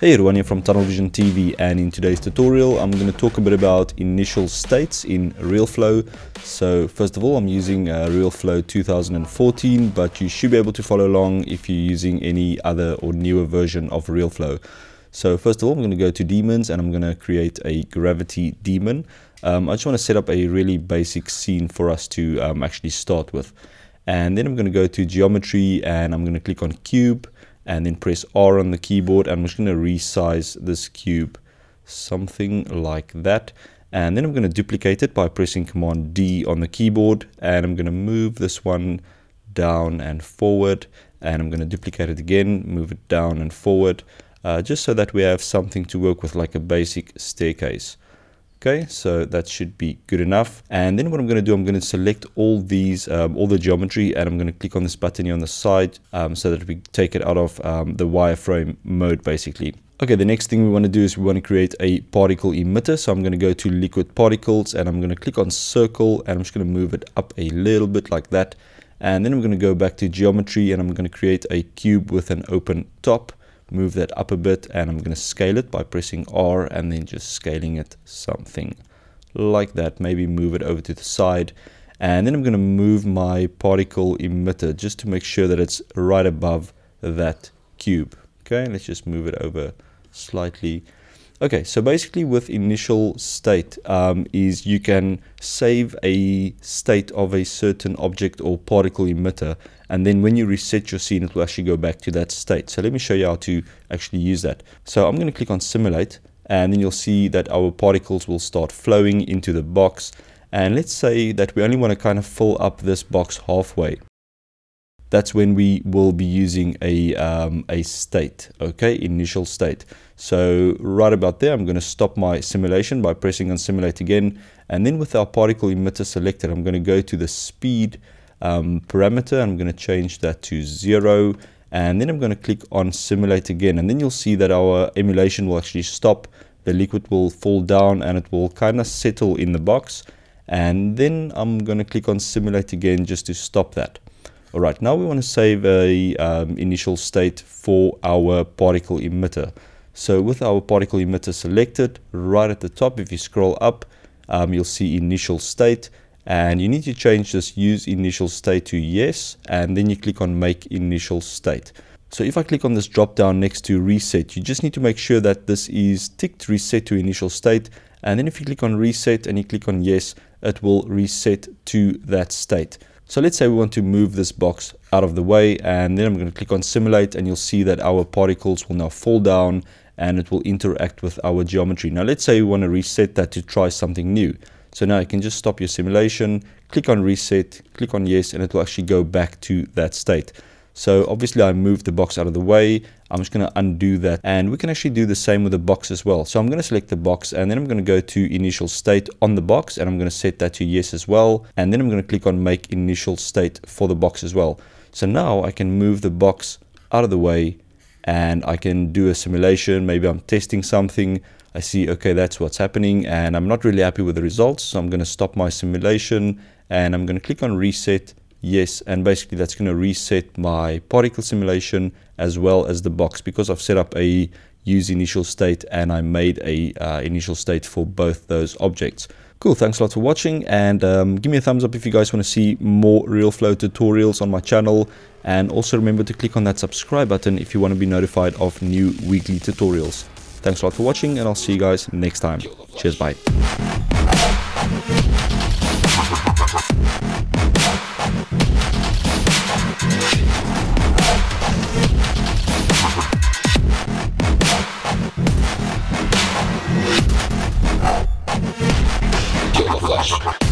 Hey everyone here from TunnelvizionTV and in today's tutorial I'm going to talk a bit about initial states in RealFlow. So first of all I'm using uh, RealFlow 2014 but you should be able to follow along if you're using any other or newer version of RealFlow. So first of all I'm going to go to daemons and I'm going to create a gravity daemon. Um, I just want to set up a really basic scene for us to um, actually start with. And then I'm going to go to geometry and I'm going to click on cube and then press R on the keyboard. and I'm just going to resize this cube something like that. And then I'm going to duplicate it by pressing Command D on the keyboard. And I'm going to move this one down and forward. And I'm going to duplicate it again, move it down and forward. Uh, just so that we have something to work with like a basic staircase. Okay, so that should be good enough. And then what I'm going to do, I'm going to select all these, um, all the geometry, and I'm going to click on this button here on the side um, so that we take it out of um, the wireframe mode, basically. Okay, the next thing we want to do is we want to create a particle emitter. So I'm going to go to liquid particles and I'm going to click on circle and I'm just going to move it up a little bit like that. And then I'm going to go back to geometry and I'm going to create a cube with an open top move that up a bit and I'm going to scale it by pressing R and then just scaling it something like that. Maybe move it over to the side and then I'm going to move my particle emitter just to make sure that it's right above that cube. Okay, let's just move it over slightly Okay, so basically with initial state um, is you can save a state of a certain object or particle emitter and then when you reset your scene it will actually go back to that state. So let me show you how to actually use that. So I'm going to click on simulate and then you'll see that our particles will start flowing into the box and let's say that we only want to kind of fill up this box halfway that's when we will be using a, um, a state, okay, initial state. So right about there, I'm going to stop my simulation by pressing on simulate again. And then with our particle emitter selected, I'm going to go to the speed um, parameter. I'm going to change that to zero. And then I'm going to click on simulate again. And then you'll see that our emulation will actually stop. The liquid will fall down and it will kind of settle in the box. And then I'm going to click on simulate again just to stop that. All right, now we want to save a um, initial state for our particle emitter. So with our particle emitter selected, right at the top, if you scroll up, um, you'll see initial state. And you need to change this use initial state to yes, and then you click on make initial state. So if I click on this drop down next to reset, you just need to make sure that this is ticked reset to initial state. And then if you click on reset and you click on yes, it will reset to that state. So let's say we want to move this box out of the way and then I'm going to click on simulate and you'll see that our particles will now fall down and it will interact with our geometry. Now let's say we want to reset that to try something new. So now you can just stop your simulation, click on reset, click on yes, and it will actually go back to that state. So obviously I moved the box out of the way. I'm just going to undo that and we can actually do the same with the box as well. So I'm going to select the box and then I'm going to go to initial state on the box and I'm going to set that to yes as well. And then I'm going to click on make initial state for the box as well. So now I can move the box out of the way and I can do a simulation. Maybe I'm testing something. I see, okay, that's what's happening and I'm not really happy with the results. So I'm going to stop my simulation and I'm going to click on reset yes and basically that's going to reset my particle simulation as well as the box because I've set up a use initial state and I made a uh, initial state for both those objects. Cool, thanks a lot for watching and um, give me a thumbs up if you guys want to see more RealFlow tutorials on my channel and also remember to click on that subscribe button if you want to be notified of new weekly tutorials. Thanks a lot for watching and I'll see you guys next time. Cheers, bye. Flash.